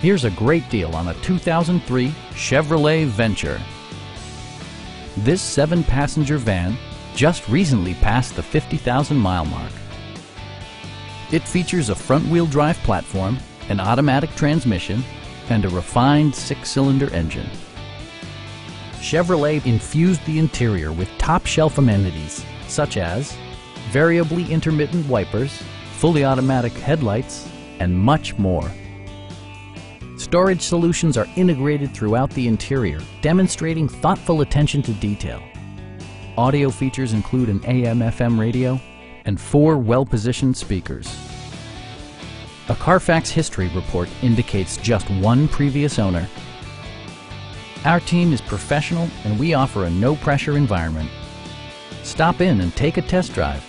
Here's a great deal on a 2003 Chevrolet Venture. This seven-passenger van just recently passed the 50,000 mile mark. It features a front-wheel drive platform, an automatic transmission, and a refined six-cylinder engine. Chevrolet infused the interior with top-shelf amenities such as variably intermittent wipers, fully automatic headlights, and much more. Storage solutions are integrated throughout the interior, demonstrating thoughtful attention to detail. Audio features include an AM-FM radio and four well-positioned speakers. A Carfax history report indicates just one previous owner. Our team is professional and we offer a no-pressure environment. Stop in and take a test drive.